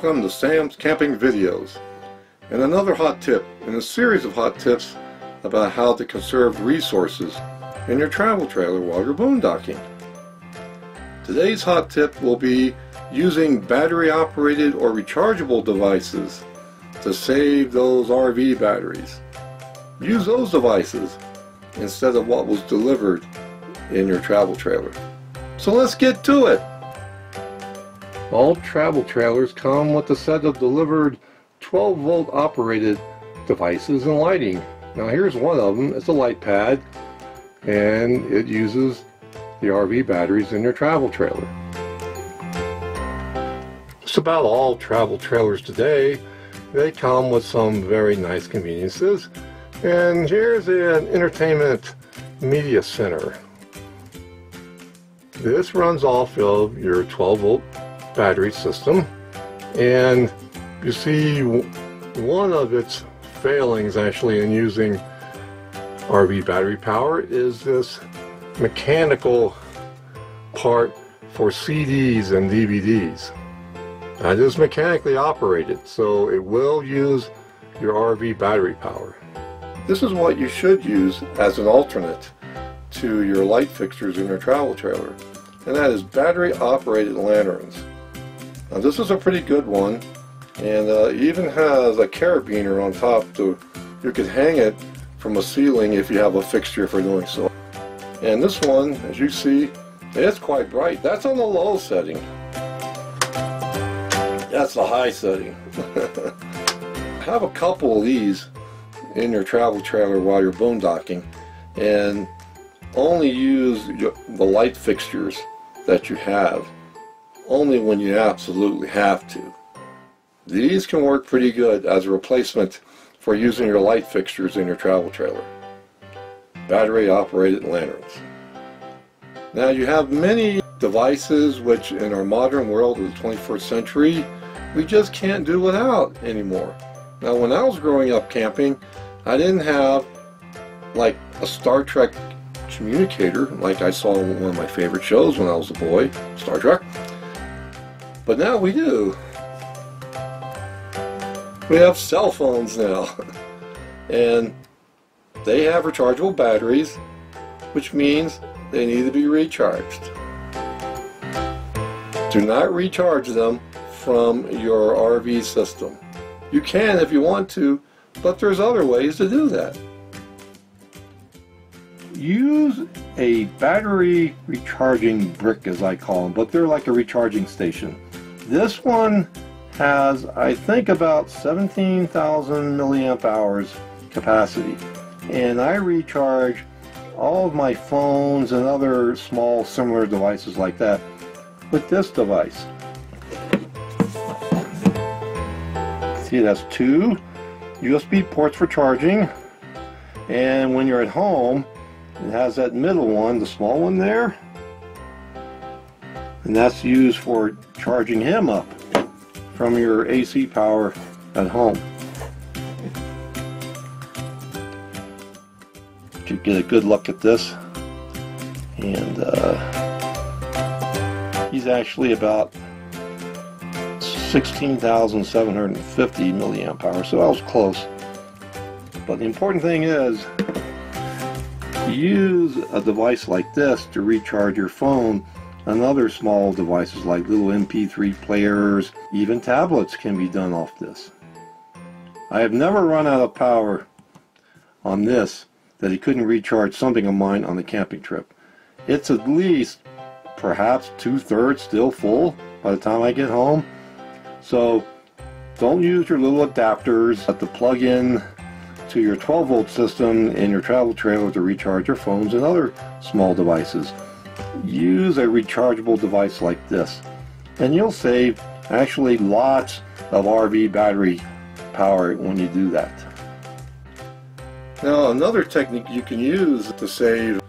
Welcome to Sam's Camping Videos and another hot tip in a series of hot tips about how to conserve resources in your travel trailer while you're boondocking. Today's hot tip will be using battery operated or rechargeable devices to save those RV batteries. Use those devices instead of what was delivered in your travel trailer. So let's get to it! All travel trailers come with a set of delivered 12 volt operated devices and lighting. Now here's one of them, it's a light pad and it uses the RV batteries in your travel trailer. Just about all travel trailers today, they come with some very nice conveniences. And here's an entertainment media center. This runs off of your 12 volt battery system and you see one of its failings actually in using RV battery power is this mechanical part for CDs and DVDs. That is mechanically operated, so it will use your RV battery power. This is what you should use as an alternate to your light fixtures in your travel trailer, and that is battery operated lanterns. Now this is a pretty good one and uh, even has a carabiner on top to you could hang it from a ceiling if you have a fixture for doing so. And this one, as you see, it's quite bright. That's on the low setting. That's the high setting. have a couple of these in your travel trailer while you're boondocking and only use the light fixtures that you have only when you absolutely have to. These can work pretty good as a replacement for using your light fixtures in your travel trailer. Battery operated lanterns. Now you have many devices which in our modern world of the 21st century we just can't do without anymore. Now when I was growing up camping I didn't have like a Star Trek communicator like I saw one of my favorite shows when I was a boy, Star Trek. But now we do. We have cell phones now. and they have rechargeable batteries, which means they need to be recharged. Do not recharge them from your RV system. You can if you want to, but there's other ways to do that. Use a battery recharging brick as I call them, but they're like a recharging station. This one has, I think, about 17,000 milliamp hours capacity. And I recharge all of my phones and other small similar devices like that with this device. See, it has two USB ports for charging. And when you're at home, it has that middle one, the small one there, and that's used for charging him up from your AC power at home. To get a good look at this and uh, he's actually about 16,750 milliamp hour so I was close but the important thing is use a device like this to recharge your phone and other small devices like little MP3 players, even tablets can be done off this. I have never run out of power on this that he couldn't recharge something of mine on the camping trip. It's at least perhaps two-thirds still full by the time I get home. So don't use your little adapters to plug in to your 12 volt system in your travel trailer to recharge your phones and other small devices use a rechargeable device like this and you'll save actually lots of RV battery power when you do that. Now another technique you can use to save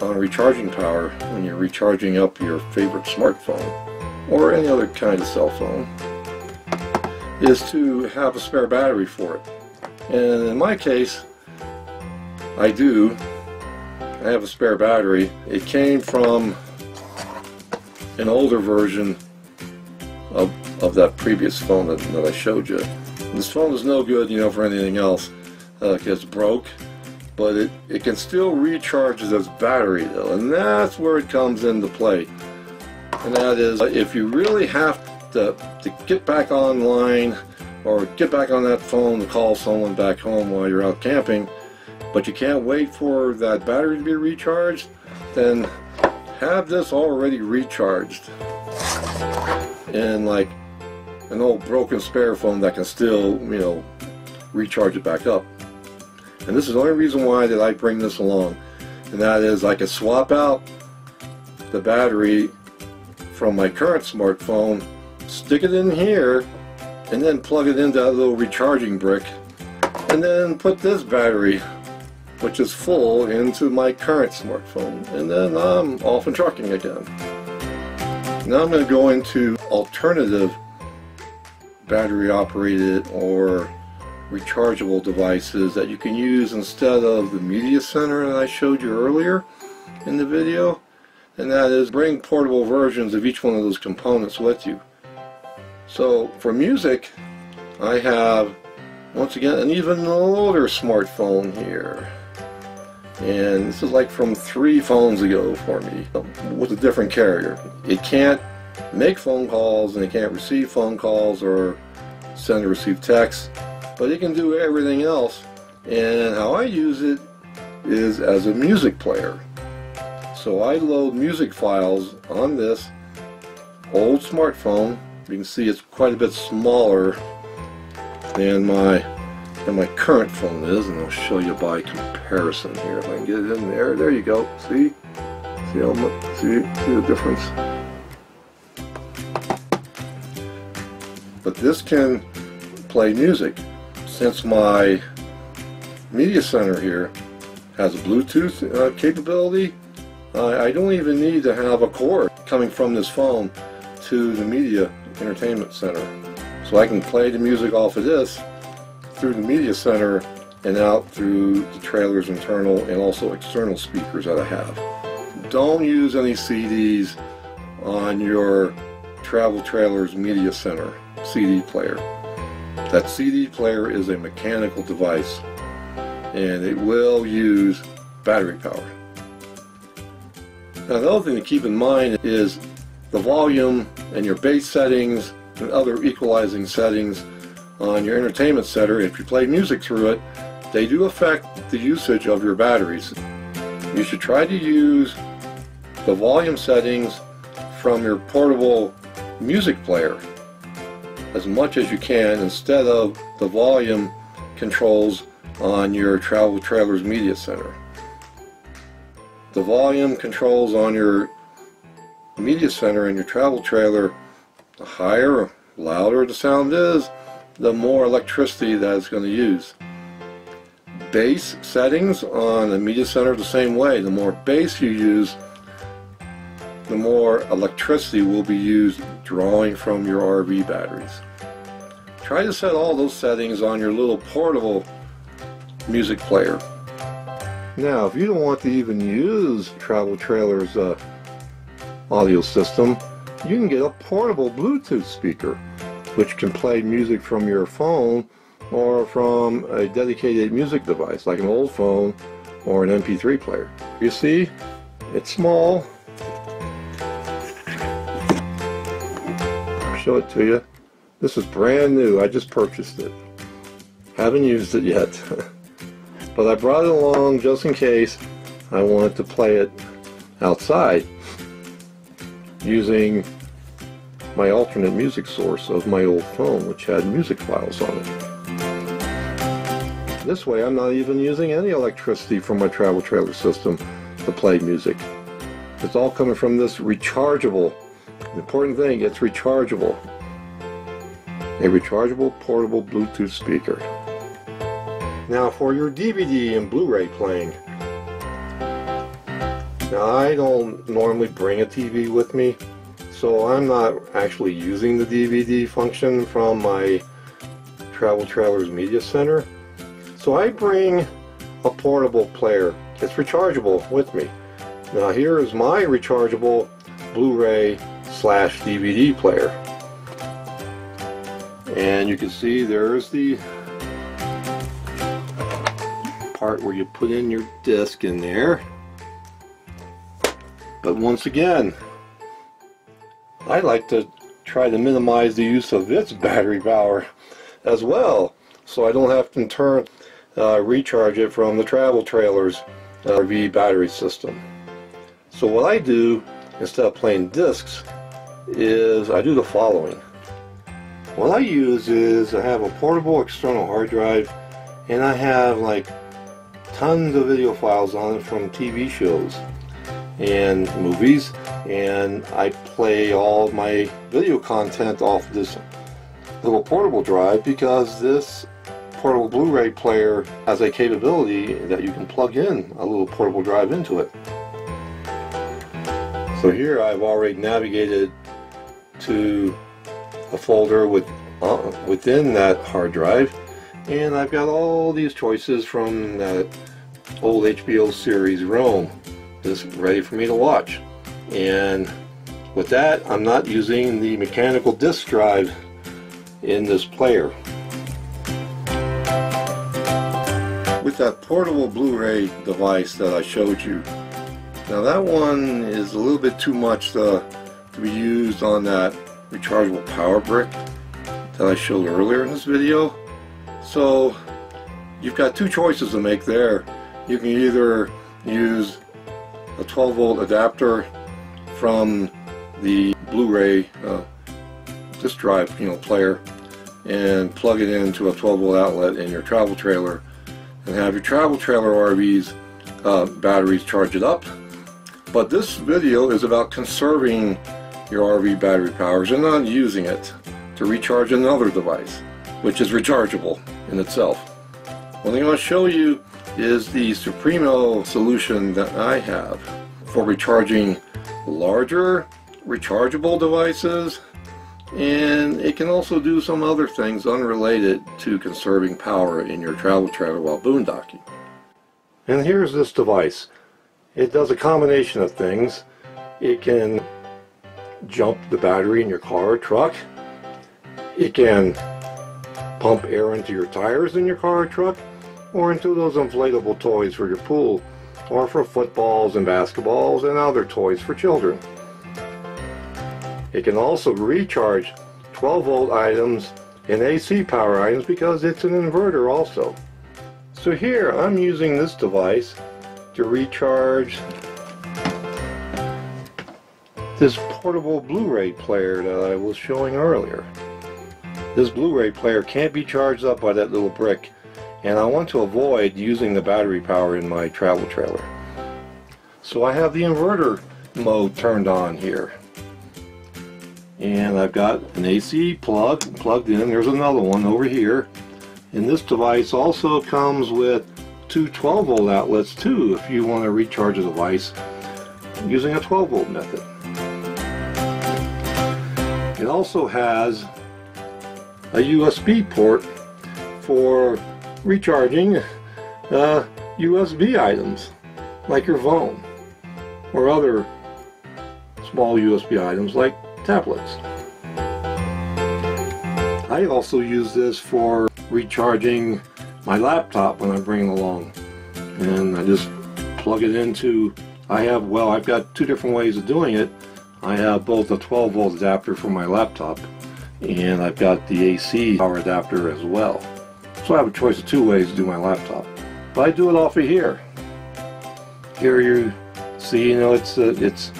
on recharging power when you're recharging up your favorite smartphone or any other kind of cell phone is to have a spare battery for it. And in my case, I do I have a spare battery. It came from an older version of, of that previous phone that, that I showed you. This phone is no good, you know, for anything else because uh, it's broke, but it, it can still recharge its battery though, and that's where it comes into play. And that is, if you really have to, to get back online or get back on that phone to call someone back home while you're out camping, but you can't wait for that battery to be recharged, then have this already recharged in like an old broken spare phone that can still, you know, recharge it back up. And this is the only reason why that I bring this along. And that is I can swap out the battery from my current smartphone, stick it in here, and then plug it into that little recharging brick, and then put this battery, which is full, into my current smartphone. And then I'm off and trucking again. Now I'm going to go into alternative battery operated or rechargeable devices that you can use instead of the media center that I showed you earlier in the video and that is bring portable versions of each one of those components with you. So for music I have once again an even older smartphone here and this is like from three phones ago for me with a different carrier. It can't make phone calls and it can't receive phone calls or send or receive text but it can do everything else. And how I use it is as a music player. So I load music files on this old smartphone. You can see it's quite a bit smaller than my than my current phone is, and I'll show you by comparison here if I can get it in there. There you go. See? See how much? See, see the difference? But this can play music since my media center here has a Bluetooth uh, capability, uh, I don't even need to have a cord coming from this phone to the media entertainment center. So I can play the music off of this through the media center and out through the trailer's internal and also external speakers that I have. Don't use any CDs on your travel trailer's media center CD player. That CD player is a mechanical device and it will use battery power. Now the other thing to keep in mind is the volume and your bass settings and other equalizing settings on your entertainment center. If you play music through it, they do affect the usage of your batteries. You should try to use the volume settings from your portable music player as much as you can instead of the volume controls on your travel trailers media center. The volume controls on your media center and your travel trailer, the higher, louder the sound is, the more electricity that it's going to use. Bass settings on the media center the same way. The more bass you use, the more electricity will be used drawing from your RV batteries. Try to set all those settings on your little portable music player. Now, if you don't want to even use Travel Trailer's uh, audio system, you can get a portable Bluetooth speaker, which can play music from your phone or from a dedicated music device, like an old phone or an MP3 player. You see, it's small, show it to you. This is brand new. I just purchased it. Haven't used it yet. but I brought it along just in case I wanted to play it outside using my alternate music source of my old phone which had music files on it. This way I'm not even using any electricity from my travel trailer system to play music. It's all coming from this rechargeable important thing, it's rechargeable. A rechargeable portable Bluetooth speaker. Now for your DVD and Blu-ray playing. Now I don't normally bring a TV with me, so I'm not actually using the DVD function from my Travel Trailers Media Center. So I bring a portable player. It's rechargeable with me. Now here is my rechargeable Blu-ray slash DVD player. And you can see there's the part where you put in your disc in there. But once again, I like to try to minimize the use of its battery power as well so I don't have to in turn uh, recharge it from the travel trailer's RV battery system. So what I do instead of playing discs is I do the following. What I use is I have a portable external hard drive and I have like tons of video files on it from TV shows and movies and I play all my video content off this little portable drive because this portable Blu-ray player has a capability that you can plug in a little portable drive into it. So here I've already navigated to a folder with uh, within that hard drive and I've got all these choices from that old HBO series Rome just ready for me to watch and with that I'm not using the mechanical disk drive in this player with that portable Blu-ray device that I showed you now that one is a little bit too much to, to be used on that rechargeable power brick that I showed earlier in this video. So you've got two choices to make there. You can either use a 12 volt adapter from the Blu-ray uh, disk drive you know player and plug it into a 12 volt outlet in your travel trailer and have your travel trailer RVs uh, batteries charge it up but this video is about conserving your RV battery powers and not using it to recharge another device, which is rechargeable in itself. What I'm going to show you is the Supremo solution that I have for recharging larger rechargeable devices and it can also do some other things unrelated to conserving power in your travel trailer while boondocking. And here's this device. It does a combination of things. It can jump the battery in your car or truck. It can pump air into your tires in your car or truck or into those inflatable toys for your pool or for footballs and basketballs and other toys for children. It can also recharge 12 volt items and AC power items because it's an inverter also. So here I'm using this device to recharge this portable Blu-ray player that I was showing earlier. This Blu-ray player can't be charged up by that little brick and I want to avoid using the battery power in my travel trailer. So I have the inverter mode turned on here. And I've got an AC plug plugged in. There's another one over here. And this device also comes with two 12 volt outlets too if you want to recharge a device using a 12 volt method. It also has a USB port for recharging uh, USB items like your phone or other small USB items like tablets. I also use this for recharging my laptop when I'm bringing along. And I just plug it into, I have, well, I've got two different ways of doing it. I have both a 12 volt adapter for my laptop and I've got the AC power adapter as well. So I have a choice of two ways to do my laptop. But I do it off of here. Here you see, you know, it's a, it's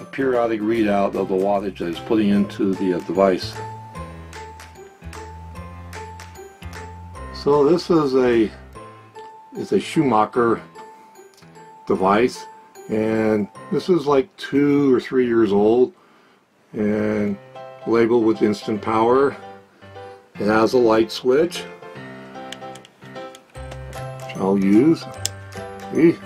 a periodic readout of the wattage that it's putting into the uh, device. So this is a it's a Schumacher device and this is like two or three years old and labeled with instant power. It has a light switch I'll use. See?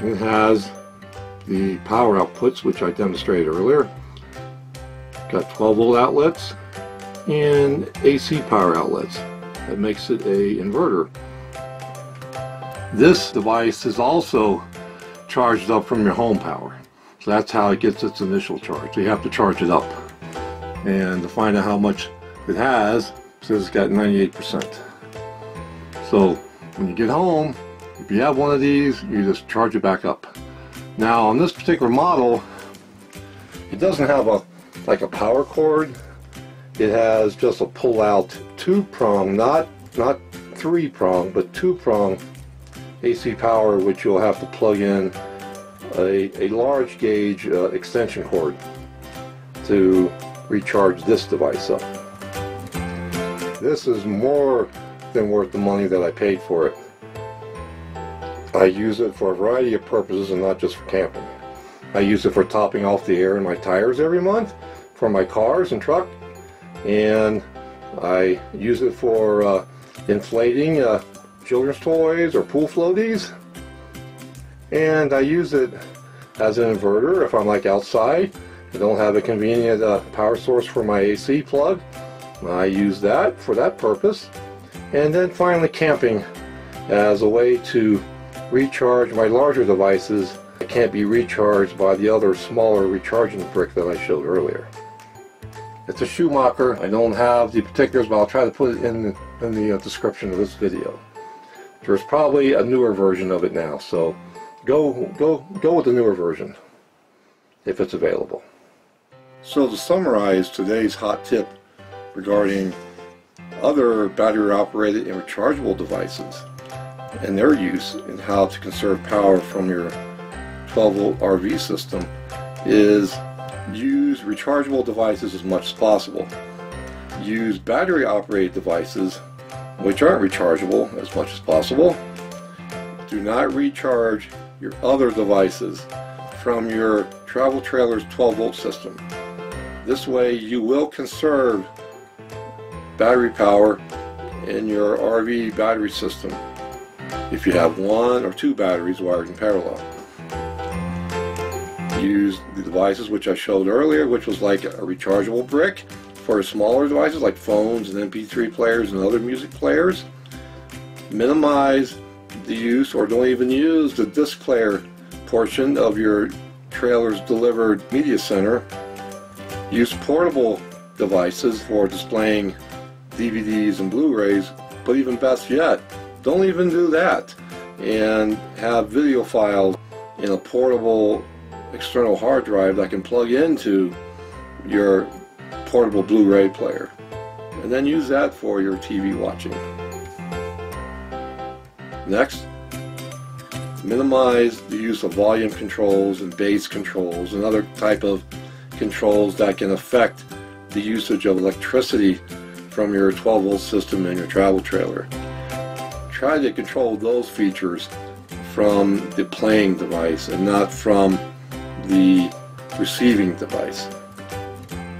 It has the power outputs which I demonstrated earlier. Got 12 volt outlets and AC power outlets. That makes it a inverter. This device is also charged up from your home power. So that's how it gets its initial charge. You have to charge it up. And to find out how much it has, says it's got 98%. So when you get home, if you have one of these, you just charge it back up. Now on this particular model, it doesn't have a like a power cord. It has just a pull-out two-prong, not not three-prong, but two-prong AC power, which you'll have to plug in a, a large gauge uh, extension cord to recharge this device up. This is more than worth the money that I paid for it. I use it for a variety of purposes and not just for camping. I use it for topping off the air in my tires every month for my cars and truck and I use it for uh, inflating uh, children's toys or pool floaties and I use it as an inverter if I'm like outside I don't have a convenient uh, power source for my AC plug I use that for that purpose and then finally camping as a way to recharge my larger devices that can't be recharged by the other smaller recharging brick that I showed earlier. It's a Schumacher. I don't have the particulars, but I'll try to put it in, in the uh, description of this video. There's probably a newer version of it now, so go, go, go with the newer version if it's available. So to summarize today's hot tip regarding other battery operated and rechargeable devices and their use and how to conserve power from your 12 volt RV system is use rechargeable devices as much as possible. Use battery operated devices which aren't rechargeable as much as possible. Do not recharge your other devices from your travel trailer's 12 volt system. This way you will conserve battery power in your RV battery system if you have one or two batteries wired in parallel use the devices which I showed earlier, which was like a rechargeable brick for smaller devices like phones and MP3 players and other music players. Minimize the use or don't even use the disc player portion of your trailer's delivered media center. Use portable devices for displaying DVDs and Blu-rays, but even best yet, don't even do that and have video files in a portable external hard drive that can plug into your portable Blu-ray player and then use that for your TV watching. Next, minimize the use of volume controls and bass controls and other type of controls that can affect the usage of electricity from your 12 volt system in your travel trailer. Try to control those features from the playing device and not from the receiving device.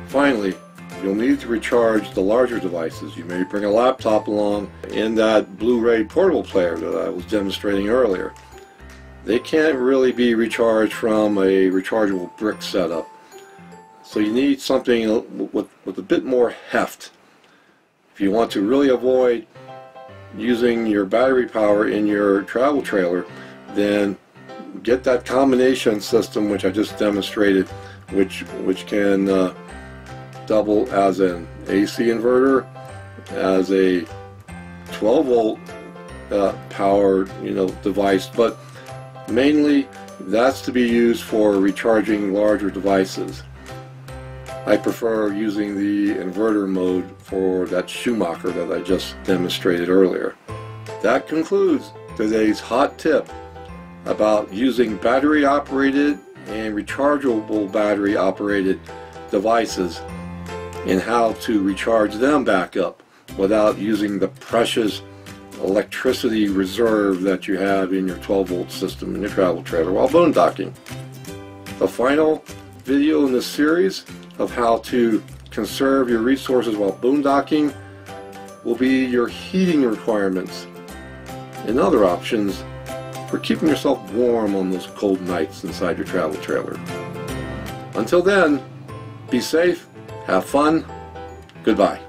Finally, you'll need to recharge the larger devices. You may bring a laptop along in that Blu-ray portable player that I was demonstrating earlier. They can't really be recharged from a rechargeable brick setup. So you need something with, with a bit more heft. If you want to really avoid using your battery power in your travel trailer, then get that combination system which I just demonstrated which which can uh, double as an AC inverter as a 12 volt uh, power you know device. But mainly that's to be used for recharging larger devices. I prefer using the inverter mode for that Schumacher that I just demonstrated earlier that concludes today's hot tip about using battery operated and rechargeable battery operated devices and how to recharge them back up without using the precious electricity reserve that you have in your 12 volt system in your travel trailer while boondocking. The final video in this series of how to conserve your resources while boondocking will be your heating requirements and other options for keeping yourself warm on those cold nights inside your travel trailer. Until then, be safe, have fun, goodbye.